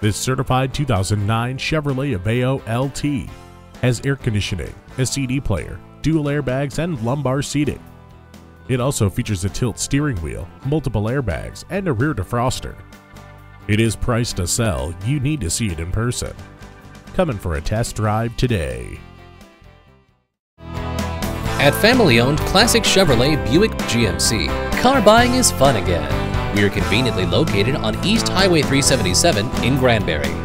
This certified 2009 Chevrolet Aveo LT has air conditioning, a CD player, dual airbags, and lumbar seating. It also features a tilt steering wheel, multiple airbags, and a rear defroster. It is priced to sell, you need to see it in person. Come in for a test drive today. At family owned Classic Chevrolet Buick GMC, car buying is fun again. We are conveniently located on East Highway 377 in Granbury.